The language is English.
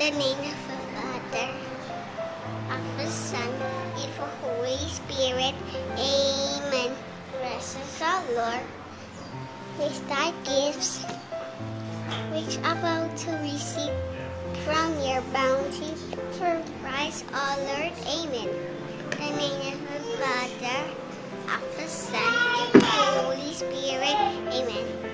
the name of the Father, of the Son, and of the Holy Spirit. Amen. Blessed our Lord, with thy gifts, which are about to receive from your bounty, for Christ our Lord. Amen. The name of the Father, of the Son, and of the Holy Spirit. Amen.